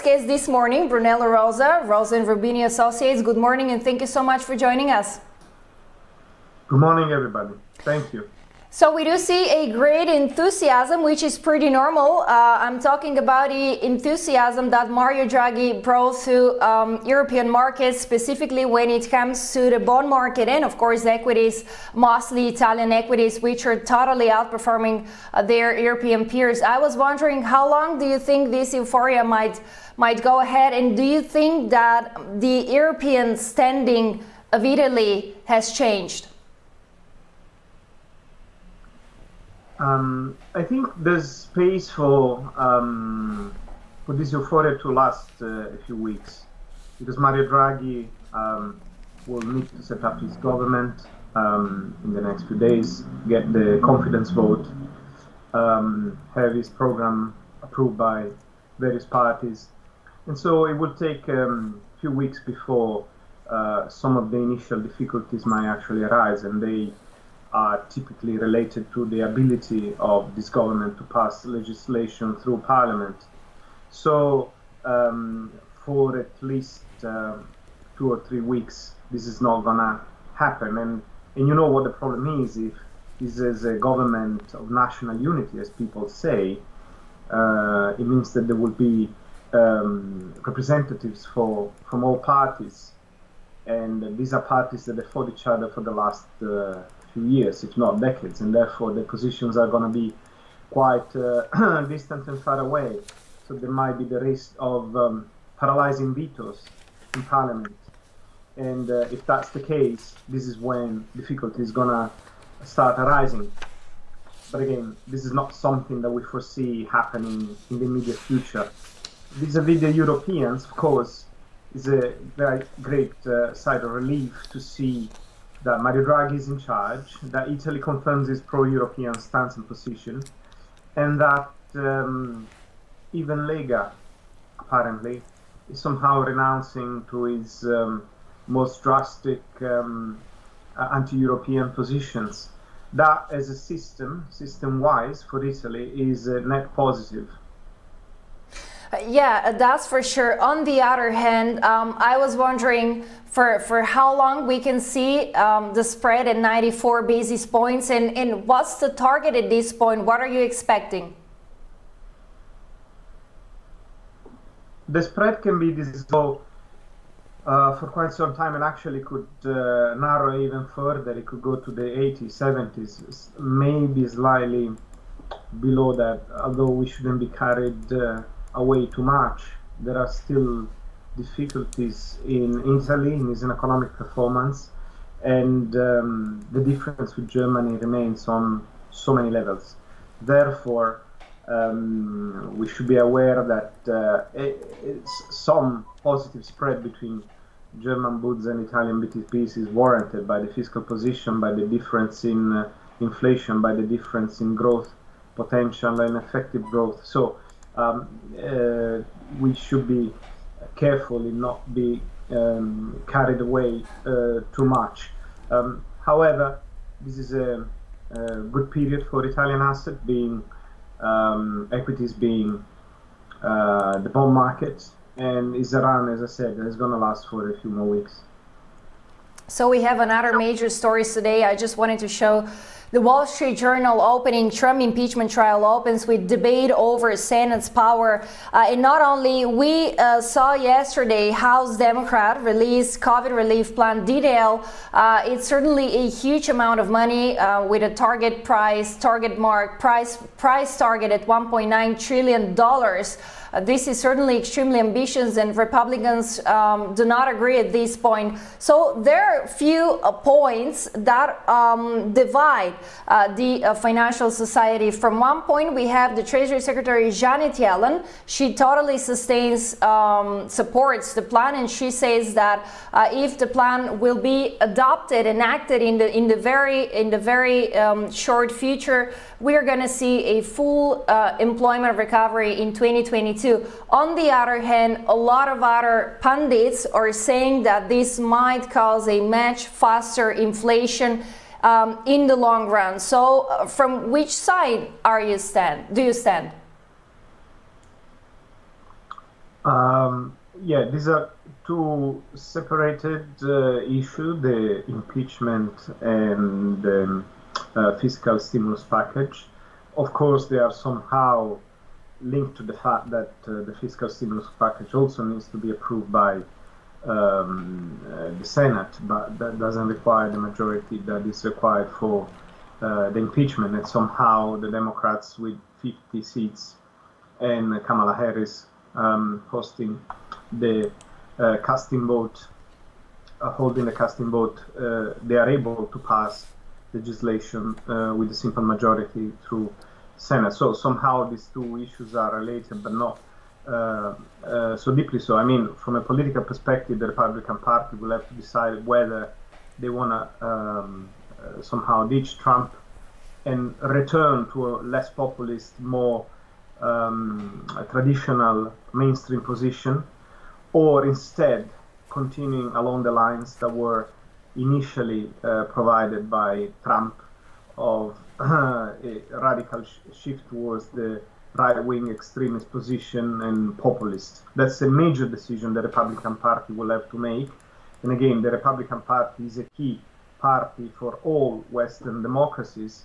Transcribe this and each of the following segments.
next guest this morning, Brunello Rosa, Rosa and Roubini Associates. Good morning and thank you so much for joining us. Good morning, everybody. Thank you. So we do see a great enthusiasm, which is pretty normal. Uh, I'm talking about the enthusiasm that Mario Draghi brought to um, European markets, specifically when it comes to the bond market and, of course, equities, mostly Italian equities, which are totally outperforming uh, their European peers. I was wondering, how long do you think this euphoria might might go ahead, and do you think that the European standing of Italy has changed? Um, I think there's space for um, for this euphoria to last uh, a few weeks because Mario Draghi um, will need to set up his government um, in the next few days, get the confidence vote, um, have his program approved by various parties, and so it will take um, a few weeks before uh, some of the initial difficulties might actually arise, and they are typically related to the ability of this government to pass legislation through parliament. So, um, for at least uh, two or three weeks, this is not gonna happen. And and you know what the problem is if this is a government of national unity, as people say, uh, it means that there will be um, representatives for from all parties, and these are parties that have fought each other for the last. Uh, few years, if not decades, and therefore the positions are going to be quite uh, distant and far away. So there might be the risk of um, paralyzing vetoes in Parliament. And uh, if that's the case, this is when difficulty is going to start arising. But again, this is not something that we foresee happening in the immediate future. Vis-a-vis the Europeans, of course, is a very great uh, side of relief to see that Mario Draghi is in charge, that Italy confirms its pro-European stance and position, and that um, even Lega, apparently, is somehow renouncing to his um, most drastic um, anti-European positions. That, as a system, system-wise for Italy, is a net positive. Yeah, that's for sure. On the other hand, um, I was wondering for, for how long we can see um, the spread at 94 basis points and, and what's the target at this point? What are you expecting? The spread can be this low uh, for quite some time and actually could uh, narrow even further. It could go to the 80s, 70s, maybe slightly below that, although we shouldn't be carried uh, away too much. There are still difficulties in Italy in its economic performance, and um, the difference with Germany remains on so many levels. Therefore, um, we should be aware that uh, some positive spread between German Bunds and Italian BTPs is warranted by the fiscal position, by the difference in uh, inflation, by the difference in growth potential and effective growth. So um, uh, we should be careful and not be um, carried away uh, too much. Um, however, this is a, a, good period for Italian asset being um, equities being uh, the bond market and is around, as I said, is going to last for a few more weeks. So we have another major stories today. I just wanted to show the Wall Street Journal opening Trump impeachment trial opens with debate over Senate's power. Uh, and not only, we uh, saw yesterday House Democrat release COVID relief plan detail. Uh, it's certainly a huge amount of money uh, with a target price, target mark, price, price target at $1.9 trillion. Uh, this is certainly extremely ambitious, and Republicans um, do not agree at this point. So there are few uh, points that um, divide uh, the financial society. From one point, we have the Treasury Secretary Janet Yellen. She totally sustains, um, supports the plan, and she says that if the plan will be adopted, enacted in the in the very in the very um, short future, we are going to see a full uh, employment recovery in 2022. On the other hand, a lot of other pundits are saying that this might cause a much faster inflation um, in the long run. So, uh, from which side are you stand? Do you stand? Um, yeah, these are two separated uh, issues: the impeachment and um, fiscal stimulus package. Of course, they are somehow linked to the fact that uh, the fiscal stimulus package also needs to be approved by um, uh, the Senate, but that doesn't require the majority that is required for uh, the impeachment. And somehow the Democrats with 50 seats and Kamala Harris um, hosting the uh, casting vote, uh, holding the casting vote, uh, they are able to pass legislation uh, with a simple majority through Senate. So somehow these two issues are related, but not uh, uh, so deeply so. I mean, from a political perspective, the Republican Party will have to decide whether they want to um, uh, somehow ditch Trump and return to a less populist, more um, traditional mainstream position, or instead continuing along the lines that were initially uh, provided by Trump of a radical sh- shift towards the right-wing extremist position and populist. That's a major decision the Republican Party will have to make. And again, the Republican Party is a key party for all Western democracies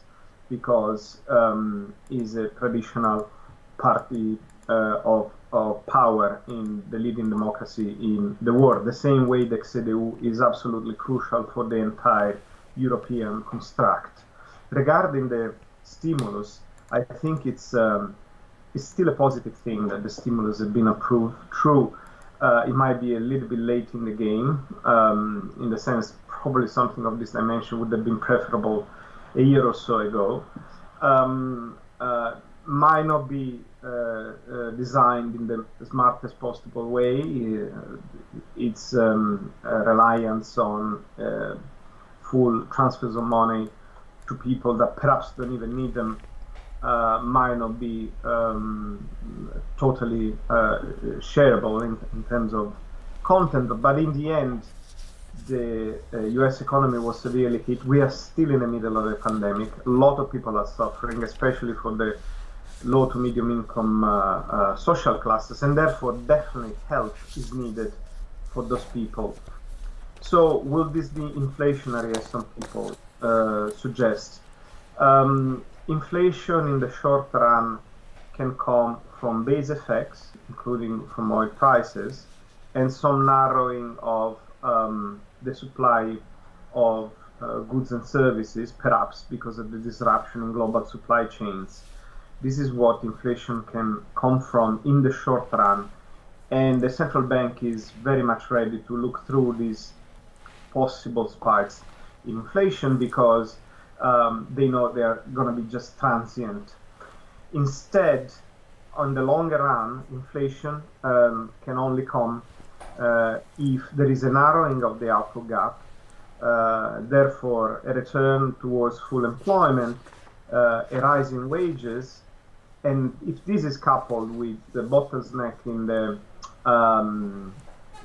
because um, is a traditional party uh, of, of power in the leading democracy in the world. The same way the CDU is absolutely crucial for the entire European construct. Regarding the stimulus, I think it's um, it's still a positive thing that the stimulus has been approved. True, uh, it might be a little bit late in the game, um, in the sense probably something of this dimension would have been preferable a year or so ago. Um, uh, might not be uh, uh designed in the smartest possible way. Uh, its um, reliance on full transfers of money to people that perhaps don't even need them uh, might not be um, totally uh, shareable in, in, terms of content, but in the end, the uh, US economy was severely hit. We are still in the middle of a pandemic. A lot of people are suffering, especially for the low to medium income uh, uh, social classes, and therefore, definitely help is needed for those people. So, will this be inflationary, as some people uh, suggest? Um, inflation in the short run can come from base effects, including from oil prices, and some narrowing of um, the supply of uh, goods and services, perhaps because of the disruption in global supply chains. This is what inflation can come from in the short run, and the central bank is very much ready to look through these possible spikes in inflation because um, they know they're going to be just transient. Instead, on the longer run, inflation um, can only come uh, if there is a narrowing of the output gap, uh, therefore a return towards full employment, uh, a rise in wages, and if this is coupled with the bottleneck in the um,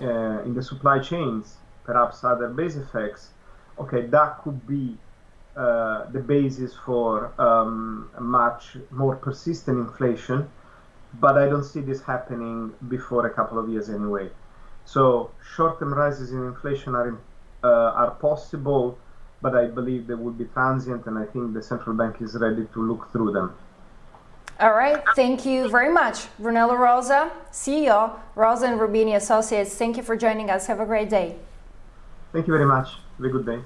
uh, in the supply chains, perhaps other base effects, okay, that could be uh, the basis for um, much more persistent inflation, but I don't see this happening before a couple of years anyway. So short-term rises in inflation are, uh, are possible, but I believe they will be transient, and I think the central bank is ready to look through them. All right, thank you very much, Brunello Rosa, CEO, Rosa and Roubini Associates. Thank you for joining us. Have a great day. Thank you very much. Have a good day.